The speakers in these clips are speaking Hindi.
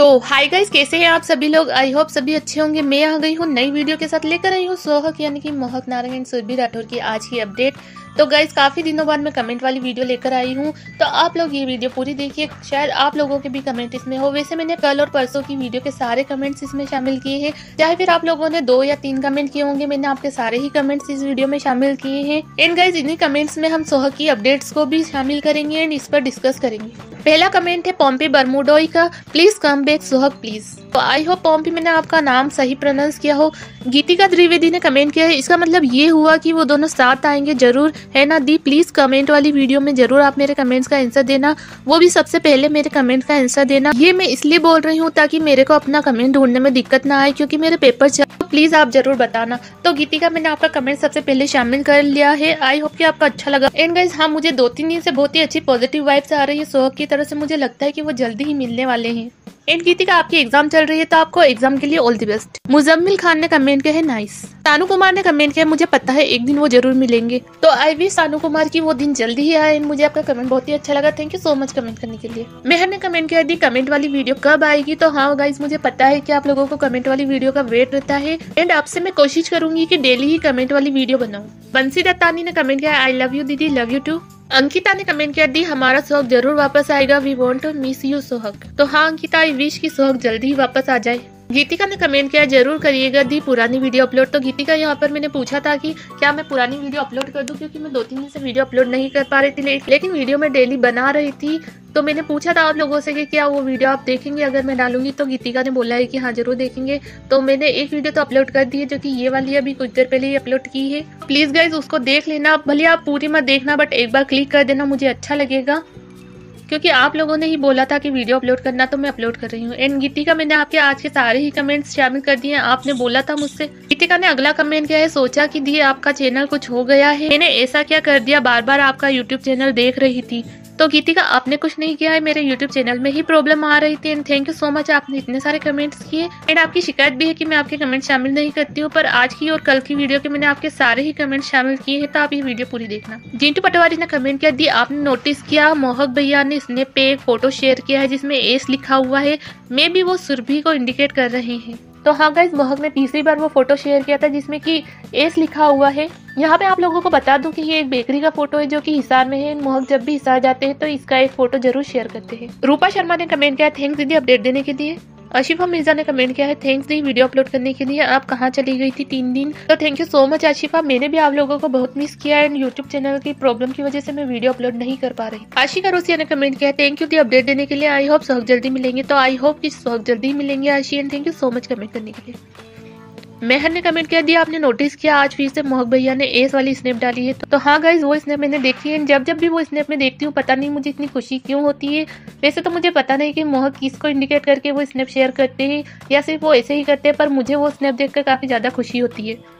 तो हाय गाइस कैसे हैं आप सभी लोग? आई होप सभी अच्छे होंगे। मैं आ गई हूँ नई वीडियो के साथ। लेकर आई हूँ सोहक, यानी कि मोहक नारायण, सुरभि राठौर की आज की अपडेट तो गाइज़ काफ़ी दिनों बाद मैं कमेंट वाली वीडियो लेकर आई हूँ। तो आप लोग ये वीडियो पूरी देखिए। शायद आप लोगों के भी कमेंट इसमें हो। वैसे मैंने कल और परसों की वीडियो के सारे कमेंट्स इसमें शामिल किए हैं। चाहे फिर आप लोगों ने दो या तीन कमेंट किए होंगे, मैंने आपके सारे ही कमेंट्स इस वीडियो में शामिल किए हैं। एंड गाइज़ इन्हीं कमेंट्स में हम सोहक की अपडेट्स को भी शामिल करेंगे एंड इस पर डिस्कस करेंगे। पहला कमेंट है पॉम्पे बर्मोडोई का। Please come back Sohak please तो आई होप पॉम्पी मैंने आपका नाम सही प्रोनाउंस किया हो। गीतिका त्रिवेदी ने कमेंट किया है। इसका मतलब ये हुआ कि वो दोनों साथ आएँगे, ज़रूर। है ना, दी प्लीज़ कमेंट वाली वीडियो में ज़रूर आप मेरे कमेंट्स का आंसर देना। वो भी सबसे पहले मेरे कमेंट का आंसर देना। ये मैं इसलिए बोल रही हूँ ताकि मेरे को अपना कमेंट ढूँढने में दिक्कत ना आए, क्योंकि मेरे पेपर चल प्लीज़ आप ज़रूर बताना। तो गीतिका, मैंने आपका कमेंट सबसे पहले शामिल कर लिया है। आई होप कि आपका अच्छा लगा। एंड गाइज़ हाँ मुझे दो तीन दिन से बहुत ही अच्छी पॉजिटिव वाइब्स आ रही है। सोहक की तरफ़ से मुझे लगता है कि वो जल्दी ही मिलने वाले हैं। एंड गीतिका आपकी एग्ज़ाम चल रही है तो आपको एग्ज़ाम के लिए all the best Muzammil Khan ने कमेंट किया है नाइस तानू कुमार ने कमेंट किया मुझे पता है, एक दिन वो ज़रूर मिलेंगे. तो आई विश तानू कुमार की वो दिन जल्दी ही आए, मुझे आपका कमेंट बहुत ही अच्छा लगा. Thank you so much comment करने के लिए. मेहर ने कमेंट किया, दी कमेंट वाली वीडियो कब आएगी? तो हाँ गाइज़ मुझे पता है की आप लोगों को कमेंट वाली वीडियो का वेट रहता है. एंड आपसे मैं कोशिश करूँगी की डेली ही कमेंट वाली वीडियो बनाऊँ. बंसी दत्तानी ने कमेंट किया आई लव यू दीदी लव यू टू अंकिता ने कमेंट किया, दी, हमारा सोहक ज़रूर वापस आएगा we want to miss you Sohak. तो हाँ अंकिता आई विश की सोहग जल्दी ही वापस आ जाए। गीतिका ने कमेंट किया, ज़रूर करिएगा दी पुरानी वीडियो अपलोड तो गीतिका, यहाँ पर मैंने पूछा था कि क्या मैं पुरानी वीडियो अपलोड कर दूँ? क्योंकि मैं दो तीन दिन से वीडियो अपलोड नहीं कर पा रही थी लेकिन वीडियो में डेली बना रही थी। तो मैंने पूछा था आप लोगों से कि क्या वो वीडियो आप देखेंगे? अगर मैं डालूँगी तो गीतिका ने बोला है कि हाँ ज़रूर देखेंगे। तो मैंने एक वीडियो तो अपलोड कर दी है, जो कि ये वाली अभी कुछ देर पहले ही अपलोड की है। प्लीज़ गाइज़ उसको देख लेना। भले आप पूरी मत देखना बट एक बार क्लिक कर देना, मुझे अच्छा लगेगा। क्योंकि आप लोगों ने ही बोला था कि वीडियो अपलोड करना तो मैं अपलोड कर रही हूँ। एंड गीतिका, मैंने आपके आज के सारे ही कमेंट्स शामिल कर दिए आपने बोला था मुझसे, गीतिका ने अगला कमेंट किया है? सोचा कि दिए आपका चैनल कुछ हो गया है। मैंने ऐसा क्या कर दिया? बार बार आपका यूट्यूब चैनल देख रही थी। तो गीतिका आपने कुछ नहीं किया है, मेरे यूट्यूब चैनल में ही प्रॉब्लम आ रही थी। And thank you so much आपने इतने सारे कमेंट्स किए। एंड आपकी शिकायत भी है कि मैं आपके कमेंट शामिल नहीं करती हूँ, पर आज की और कल की वीडियो के मैंने आपके सारे ही कमेंट शामिल किए हैं तो आप ये वीडियो पूरी देखना। जिंटू पटवारी ने कमेंट किया, दी, आपने नोटिस किया, मोहक भैया ने स्नेप पे फ़ोटो शेयर किया है, जिसमें एस लिखा हुआ है। मे भी वो सुरभि को इंडिकेट कर रहे हैं। तो हाँ गाइज़ मोहक ने तीसरी बार वो फ़ोटो शेयर किया था जिसमें कि एस लिखा हुआ है। यहाँ पे आप लोगों को बता दूँ कि ये एक बेकरी का फ़ोटो है जो कि हिसार में है। मोहक जब भी हिसार जाते हैं तो इसका एक फ़ोटो ज़रूर शेयर करते हैं। रूपा शर्मा ने कमेंट किया थैंक्स दीदी अपडेट देने के लिए। आशिफा मिर्ज़ा ने कमेंट किया है थैंक्स दी वीडियो अपलोड करने के लिए। आप कहाँ चली गई थी तीन दिन? तो thank you so much Ashifa मैंने भी आप लोगों को बहुत मिस किया एंड यूट्यूब चैनल की प्रॉब्लम की वजह से मैं वीडियो अपलोड नहीं कर पा रही। आशिका रोसिया ने कमेंट किया थैंक यू दी अपडेट देने के लिए। आई होप सहक जल्दी मिलेंगे। तो आई होप की सहक जल्दी मिलेंगे Ashi and thank you so much comment करने के लिए। मेहर ने कमेंट किया दिया आपने नोटिस किया, आज फिर से मोहक भैया ने एस वाली स्नैप डाली है। तो हाँ गाइज़ वो स्नैप मैंने देखी है। जब जब भी वो स्नैप में देखती हूँ, पता नहीं मुझे इतनी खुशी क्यों होती है। वैसे तो मुझे पता नहीं कि मोहक किसको इंडिकेट करके वो स्नैप शेयर करते हैं या सिर्फ़ वो ऐसे ही करते हैं, पर मुझे वो स्नैप देखकर काफ़ी ज़्यादा खुशी होती है।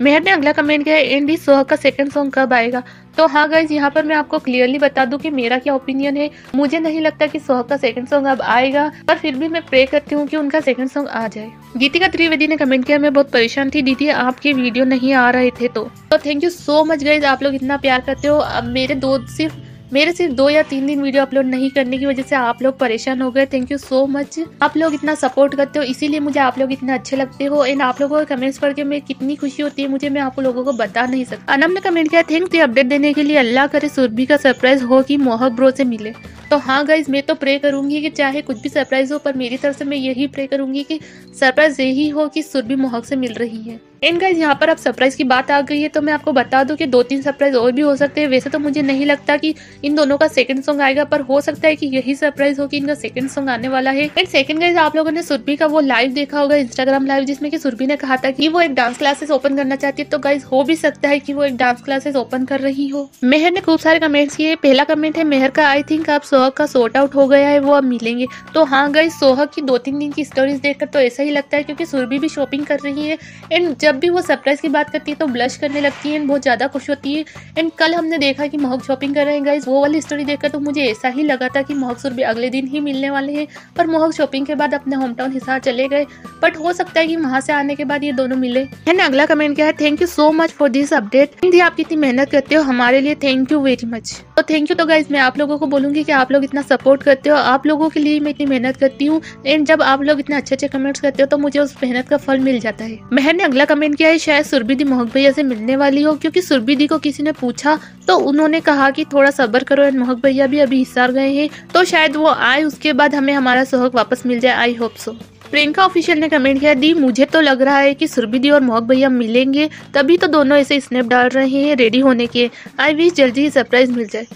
मेहर ने अगला कमेंट किया एंडी सोह का सेकंड सॉन्ग कब आएगा? तो हाँ गाइज़ यहाँ पर मैं आपको क्लियरली बता दूँ कि मेरा क्या ओपिनियन है। मुझे नहीं लगता कि सोह का सेकंड सॉन्ग अब आएगा, पर फिर भी मैं प्रे करती हूँ कि उनका सेकंड सॉन्ग आ जाए। गीतिका त्रिवेदी ने कमेंट किया, मैं बहुत परेशान थी दीदी, आपके वीडियो नहीं आ रहे थे तो। Thank you so much guys आप लोग इतना प्यार करते हो। अब मेरे दो सिर्फ़ मेरे सिर्फ़ दो या तीन दिन वीडियो अपलोड नहीं करने की वजह से आप लोग परेशान हो गए। थैंक यू सो मच आप लोग इतना सपोर्ट करते हो, इसीलिए मुझे आप लोग इतना अच्छे लगते हो। एंड आप लोगों के कमेंट्स पढ़ के मैं कितनी खुशी होती है, मुझे मैं आप लोगों को बता नहीं सकता। अनम ने कमेंट किया थैंक ये अपडेट देने के लिए। अल्लाह करे सुरभि का सरप्राइज़ हो कि मोहक ब्रो से मिले। तो हाँ गाइज़ मैं तो प्रे करूँगी कि चाहे कुछ भी सरप्राइज़ हो, पर मेरी तरफ़ से मैं यही प्रे करूँगी कि सरप्राइज़ यही हो कि सुरभि मोहक से मिल रही है। एंड गाइज़ यहाँ पर अब सरप्राइज़ की बात आ गई है तो मैं आपको बता दूँ कि दो तीन सरप्राइज़ और भी हो सकते हैं। वैसे तो मुझे नहीं लगता कि इन दोनों का सेकंड सॉन्ग आएगा, पर हो सकता है कि यही सरप्राइज़ हो कि इनका सेकंड सॉन्ग आने वाला है। एंड सेकंड गाइज़ आप लोगों ने सुरभि का वो लाइव देखा होगा इंस्टाग्राम लाइव जिसमें कि सुरभि ने कहा था कि वो एक डांस क्लासेस ओपन करना चाहती है। तो गाइज़ हो भी सकता है कि वो एक डांस क्लासेस ओपन कर रही हो। मेहर ने खूब सारे कमेंट्स किए। पहला कमेंट है, मेहर का आई थिंक आप सोहक का सोर्ट आउट हो गया है, वो अब मिलेंगे। तो हाँ गाइज़ सोहक की दो तीन दिन की स्टोरीज देखकर तो ऐसा ही लगता है, क्योंकि सुरभि भी शॉपिंग कर रही है। एंड जब भी वो सरप्राइज़ की बात करती है तो ब्लश करने लगती है, बहुत ज़्यादा खुश होती है। एंड कल हमने देखा कि महक शॉपिंग कर रहे हैं गाइज़ वो वाली स्टोरी देखकर तो मुझे ऐसा ही लगा था कि महक सुरभि अगले दिन ही मिलने वाले हैं। पर महक शॉपिंग के बाद अपने होम टाउन हिसार चले गए। बट हो सकता है कि वहाँ से आने के बाद ये दोनों मिले। एंड अगला कमेंट क्या है? Thank you so much for this update आप कितनी मेहनत करते हो हमारे लिए। थैंक यू वेरी मच तो थैंक यू तो गाइज़ मैं आप लोगों को बोलूँगी कि आप लोग इतना सपोर्ट करते हो। आप लोगों के लिए मैं इतनी मेहनत करती हूँ। एंड जब आप लोग इतने अच्छे अच्छे कमेंट्स करते हो तो मुझे उस मेहनत का फल मिल जाता है। महर ने, अगला कमेंट किया है, शायद सुरभिदी मोहक भैया से मिलने वाली हो, क्योंकि सुरभिदी को किसी ने पूछा तो उन्होंने कहा कि थोड़ा सब्र करो एंड मोहक भैया भी अभी हिस्सार गए हैं तो शायद वो आए, उसके बाद हमें हमारा सोहक वापस मिल जाए I hope so Priyanka official ने कमेंट किया, दी, मुझे तो लग रहा है कि सुरभिदी और मोहक भैया मिलेंगे, तभी तो दोनों ऐसे स्नैप डाल रहे हैं रेडी होने के आई विश जल्दी ही सरप्राइज़ मिल जाए.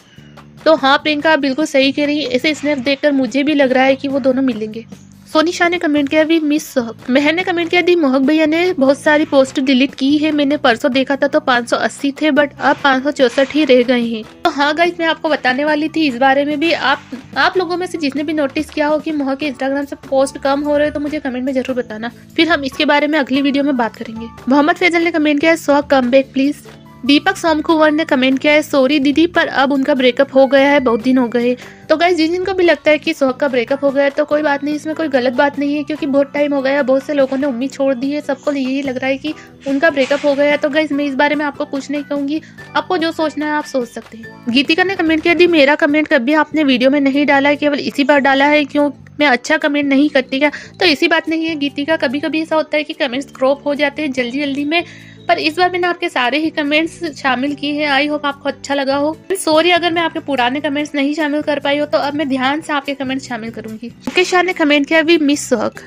तो हाँ प्रियंका बिल्कुल सही कह रही ऐसे स्नैप देखकर मुझे भी लग रहा है कि वो दोनों मिलेंगे। सोनी शाह ने कमेंट किया भी मिस मेहर ने कमेंट किया, दी मोहक भैया ने बहुत सारी पोस्ट डिलीट की है। मैंने परसों देखा था तो 580 थे बट अब पाँच ही रह गए हैं। तो हाँ गाइज़ मैं आपको बताने वाली थी इस बारे में भी। आप आप लोगों में से जिसने भी नोटिस किया हो कि मोहक के इंस्टाग्राम से पोस्ट कम हो रहे तो मुझे कमेंट में ज़रूर बताना। फिर हम इसके बारे में अगली वीडियो में बात करेंगे। मोहम्मद फैजल ने कमेंट किया Sohak come back please Deepak Somkuwar ने कमेंट किया है सॉरी दीदी, पर अब उनका ब्रेकअप हो गया है, बहुत दिन हो गए। तो गाइज़ जिन जिनको भी लगता है कि सोहक का ब्रेकअप हो गया है तो कोई बात नहीं, इसमें कोई गलत बात नहीं है, क्योंकि बहुत टाइम हो गया है, बहुत से लोगों ने उम्मीद छोड़ दी है, सबको यही लग रहा है कि उनका ब्रेकअप हो गया है। तो गाइज़ मैं इस बारे में आपको कुछ नहीं कहूँगी, आपको जो सोचना है आप सोच सकते हैं। गीतिका ने कमेंट किया, दी मेरा कमेंट कभी आपने वीडियो में नहीं डाला है, केवल इसी बार डाला है, क्यों? मैं अच्छा कमेंट नहीं करती क्या? तो इसी बात नहीं है, गीतिका कभी कभी ऐसा होता है कि कमेंट्स क्रॉप हो जाते हैं जल्दी जल्दी में पर इस बार मैंने आपके सारे ही कमेंट्स शामिल किए हैं। आई होप आपको अच्छा लगा हो। सॉरी अगर मैं आपके पुराने कमेंट्स नहीं शामिल कर पाई हो तो अब मैं ध्यान से आपके कमेंट्स शामिल करूँगी। मुकेश शाह ने कमेंट किया वी मिस सोहक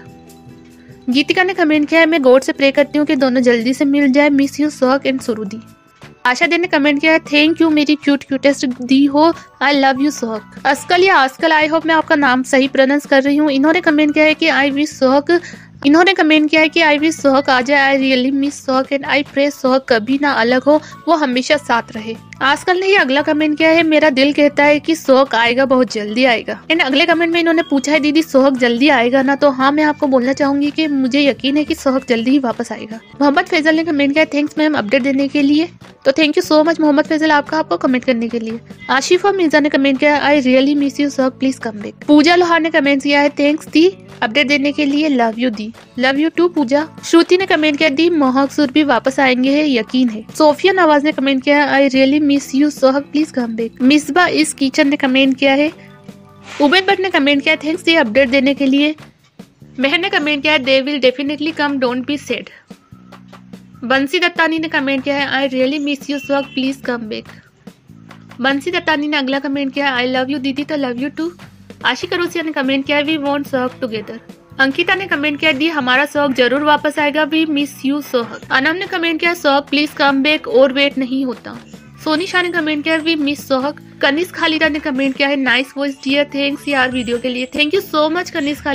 गीतिका ने कमेंट किया, मैं गॉड से प्रे करती हूँ कि दोनों जल्दी से मिल जाए। Miss you Sohak and Surudi Asha दी ने कमेंट किया थैंक यू मेरी क्यूट क्यूटेस्ट दी हो। I love you Sohak ASCOL या आजकल आई होप मैं आपका नाम सही प्रोनाउंस कर रही हूँ। इन्होंने कमेंट किया है कि आई विश सोहक इन्होंने कमेंट किया है कि आई विश सोहक आ जाए I really miss Sohak and I pray Sohak कभी ना अलग हो, वो हमेशा साथ रहे। आजकल ने ही अगला कमेंट किया है, मेरा दिल कहता है कि सोहक आएगा, बहुत जल्दी आएगा। एंड अगले कमेंट में इन्होंने पूछा है, दीदी, सोहक जल्दी आएगा ना? तो हाँ मैं आपको बोलना चाहूँगी कि मुझे यकीन है कि सोहक जल्दी ही वापस आएगा। मोहम्मद फैजल ने कमेंट किया थैंक्स मैम अपडेट देने के लिए। तो thank you so much Mohammad Faizal, आपका, आपको कमेंट करने के लिए। आशिफ और मिर्ज़ा ने कमेंट किया I really miss you Sohak please come back Pooja Lohar ने कमेंट किया है थैंक्स दी। अपडेट देने के लिए love you the. Love you too Pooja. Shruti ने कमेंट किया, दी, मोहक सुर भी वापस आएँगे है, यकीन है। सोफिया नवाज़ ने कमेंट किया I really miss you Sohak please come back Misba इस किचन ने कमेंट किया है। उबेद भट्ट ने कमेंट किया थैंक्स दी अपडेट देने के लिए। मेहर ने कमेंट किया they will definitely come don't be sad Bansi Dattani ने कमेंट किया है I really miss you Sohak please come back Bansi Dattani ने अगला कमेंट किया आई लव यू दीदी तो love you too Ashi Karosiya ने कमेंट किया we want Sohak together Ankita ने कमेंट किया, दी, हमारा सोहक ज़रूर वापस आएगा। We miss you Sohak Anam ने कमेंट किया सोहक प्लीज़ कम बैक और वेट नहीं होता. सोनी शाह ने कमेंट किया वी मिस सोहक कनिस खालिदा ने कमेंट किया है नाइस वॉइस डियर थैंक्स यार वीडियो के लिए। Thank you so much Kanis Khalida.